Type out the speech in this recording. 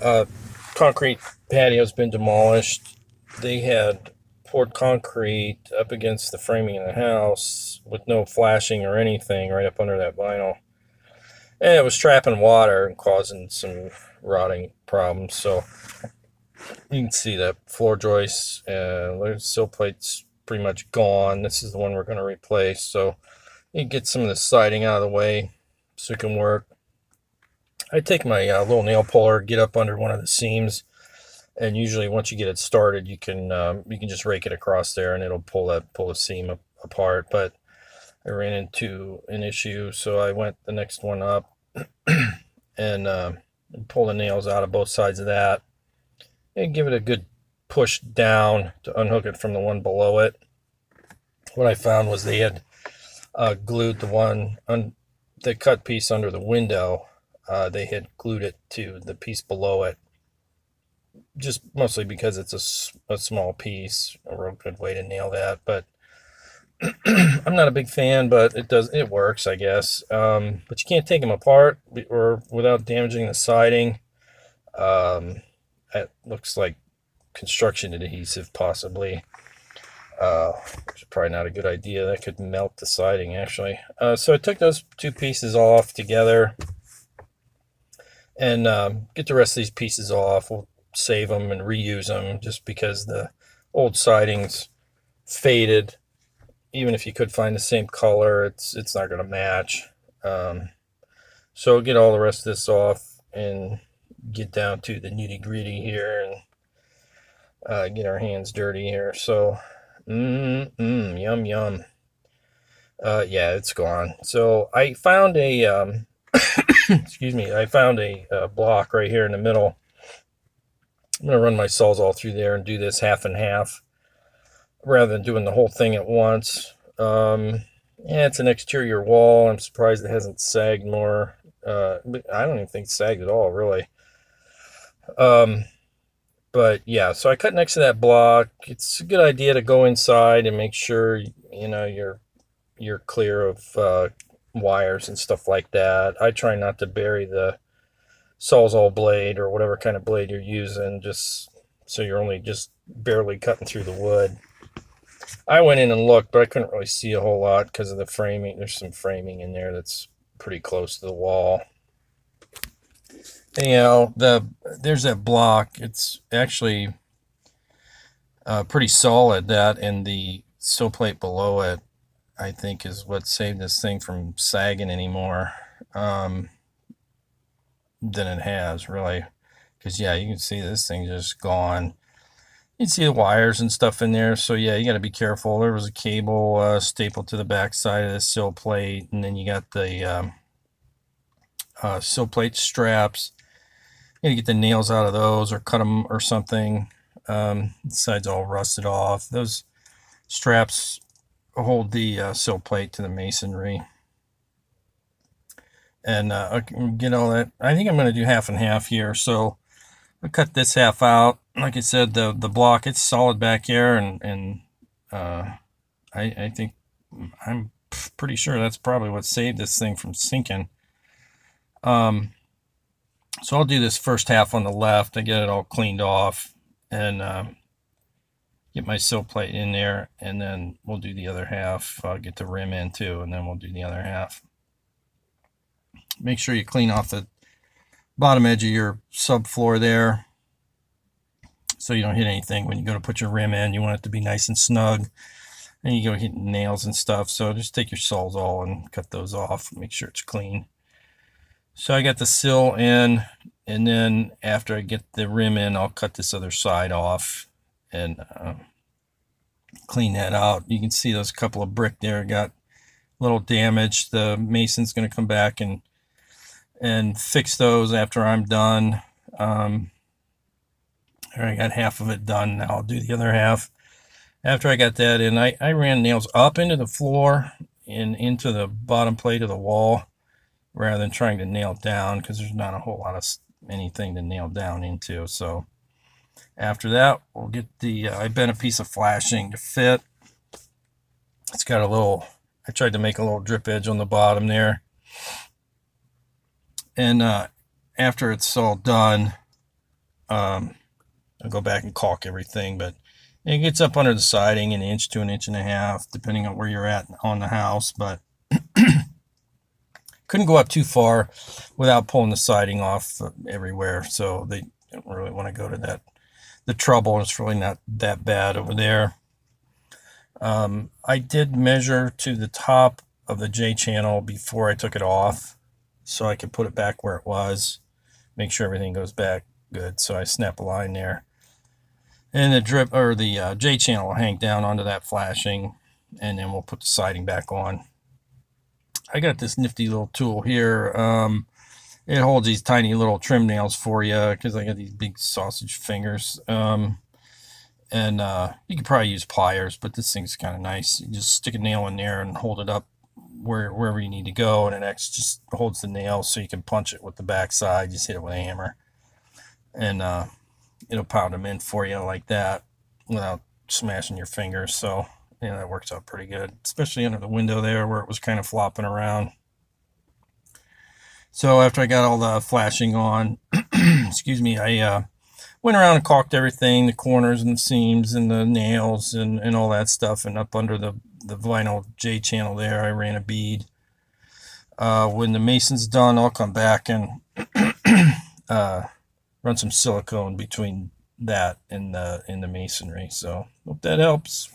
uh, concrete patio's been demolished. They had poured concrete up against the framing of the house with no flashing or anything right up under that vinyl. And it was trapping water and causing some rotting problems. So you can see that floor joists and the sill plate's pretty much gone. This is the one we're going to replace. So you get some of the siding out of the way so it can work. I take my uh, little nail puller, get up under one of the seams, and usually once you get it started, you can um, you can just rake it across there, and it'll pull that pull the seam up, apart. But I ran into an issue, so I went the next one up and uh, pull the nails out of both sides of that, and give it a good push down to unhook it from the one below it. What I found was they had uh, glued the one on the cut piece under the window uh, they had glued it to the piece below it just mostly because it's a, a small piece a real good way to nail that but i'm not a big fan but it does it works i guess. Um, but you can't take them apart or without damaging the siding. Um, it looks like construction adhesive possibly. Uh, which is probably not a good idea. That could melt the siding actually. Uh, so i took those two pieces off together and um, get the rest of these pieces off. We'll save them and reuse them just because the old siding's faded. Even if you could find the same color, it's it's not going to match. Um, so get all the rest of this off and get down to the nitty gritty here and uh, get our hands dirty here. So, mm, mm, yum, yum. Uh, yeah, it's gone. So I found a, um, excuse me, I found a, a, block right here in the middle. I'm going to run my Sawzall through there and do this half and half rather than doing the whole thing at once. Um, yeah, it's an exterior wall. I'm surprised it hasn't sagged more. Uh, I don't even think it's sagged at all, really. Um, but yeah, so I cut next to that block. It's a good idea to go inside and make sure, you know, you're you're clear of uh, wires and stuff like that. I try not to bury the sawzall blade or whatever kind of blade you're using, just so you're only just barely cutting through the wood. I went in and looked, but I couldn't really see a whole lot because of the framing. There's some framing in there that's pretty close to the wall. Anyhow, the there's that block. It's actually uh, pretty solid. That and the sill plate below it I think is what saved this thing from sagging anymore um, than it has really. Because yeah, you can see this thing just gone. You can see the wires and stuff in there. So yeah, you got to be careful. There was a cable uh, stapled to the back side of the sill plate, and then you got the um, uh, sill plate straps. You got to get the nails out of those or cut them or something. Um, the sides all rusted off. Those straps hold the uh, sill plate to the masonry. And uh, get all that. I think I'm going to do half and half here. So I'll cut this half out. Like I said, the the block, it's solid back here. And, and uh, I, I think, I'm pretty sure that's probably what saved this thing from sinking. Um, so I'll do this first half on the left. I get it all cleaned off. And uh, get my sill plate in there and then we'll do the other half uh, get the rim in too and then we'll do the other half. Make sure you clean off the bottom edge of your subfloor there so you don't hit anything when you go to put your rim in. You want it to be nice and snug and you go hit nails and stuff so just take your Sawzall and cut those off make sure it's clean. So I got the sill in and then after I get the rim in I'll cut this other side off and uh, clean that out. You can see those couple of brick there got a little damage. The mason's going to come back and and fix those after I'm done. Um, I got half of it done. Now I'll do the other half. After I got that in, I, I ran nails up into the floor and into the bottom plate of the wall rather than trying to nail down because there's not a whole lot of anything to nail down into. So after that, we'll get the, uh, I bent a piece of flashing to fit. It's got a little, I tried to make a little drip edge on the bottom there. And uh, after it's all done, Um, I'll go back and caulk everything, but it gets up under the siding an inch to an inch and a half, depending on where you're at on the house. But couldn't go up too far without pulling the siding off everywhere. So they don't really want to go to that the trouble. It's really not that bad over there. Um, I did measure to the top of the J channel before I took it off so I could put it back where it was, make sure everything goes back good. So I snap a line there. And the drip or the uh, J channel will hang down onto that flashing and then we'll put the siding back on. I got this nifty little tool here. Um, it holds these tiny little trim nails for you because I got these big sausage fingers. Um, and uh, you could probably use pliers, but this thing's kind of nice. You just stick a nail in there and hold it up where wherever you need to go, and it actually just holds the nail so you can punch it with the back side. Just hit it with a hammer, and uh, it'll pound them in for you like that without smashing your fingers. So yeah, that works out pretty good, especially under the window there where it was kind of flopping around. So after I got all the flashing on, excuse me, I uh, went around and caulked everything, the corners and the seams and the nails and, and all that stuff. And up under the, the vinyl J channel there, I ran a bead. Uh, when the mason's done, I'll come back and uh, run some silicone between that and the, and the masonry. So hope that helps.